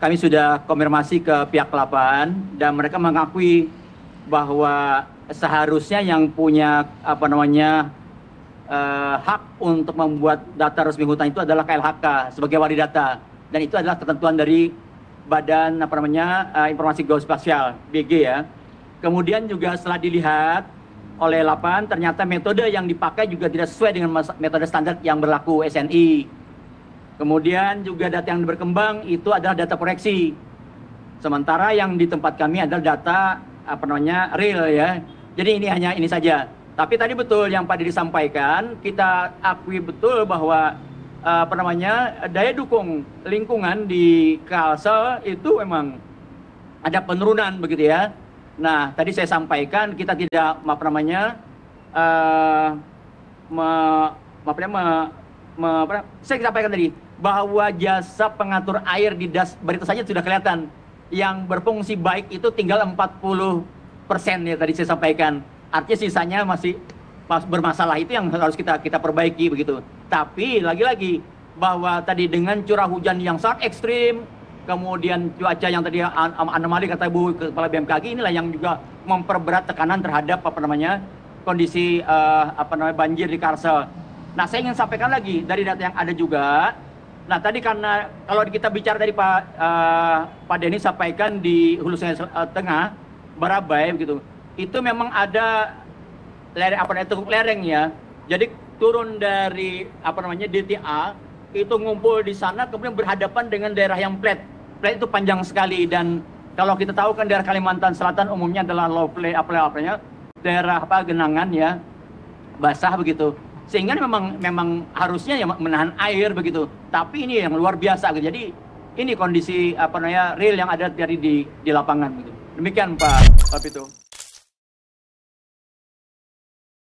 kami sudah konfirmasi ke pihak lapangan dan mereka mengakui bahwa seharusnya yang punya apa namanya eh, hak untuk membuat data resmi hutan itu adalah KLHK sebagai wali data dan itu adalah ketentuan dari Badan apa namanya eh, Informasi Geospasial BG ya. Kemudian juga setelah dilihat oleh lapan ternyata metode yang dipakai juga tidak sesuai dengan metode standar yang berlaku SNI. Kemudian juga data yang berkembang itu adalah data koreksi. Sementara yang di tempat kami adalah data apa namanya real ya. Jadi ini hanya ini saja. Tapi tadi betul yang Pak Didi sampaikan, kita akui betul bahwa apa namanya daya dukung lingkungan di Kalsel itu memang ada penurunan begitu ya. Nah, tadi saya sampaikan kita tidak apa namanya eh me, apa namanya, me, me- apa, saya sampaikan tadi bahwa jasa pengatur air di das berita saja sudah kelihatan yang berfungsi baik itu tinggal 40 persen ya tadi saya sampaikan artinya sisanya masih bermasalah itu yang harus kita kita perbaiki begitu tapi lagi-lagi bahwa tadi dengan curah hujan yang sangat ekstrim kemudian cuaca yang tadi an- an- anomali kata Bu Kepala BMKG inilah yang juga memperberat tekanan terhadap apa namanya kondisi eh, apa namanya banjir di Karsel. Nah, saya ingin sampaikan lagi dari data yang ada juga. Nah, tadi karena kalau kita bicara dari Pak eh, Pak Denny sampaikan di Hulu Sungai eh, Tengah, Barabai begitu. Itu memang ada lereng apa itu lereng ya. Jadi turun dari apa namanya DTA itu ngumpul di sana kemudian berhadapan dengan daerah yang flat. Flat itu panjang sekali dan kalau kita tahu kan daerah Kalimantan Selatan umumnya adalah low flat apa namanya daerah apa genangan ya basah begitu. Sehingga memang memang harusnya ya menahan air begitu. Tapi ini yang luar biasa gitu. Jadi ini kondisi apa namanya real yang ada dari di di lapangan begitu. Demikian Pak Pak Pito.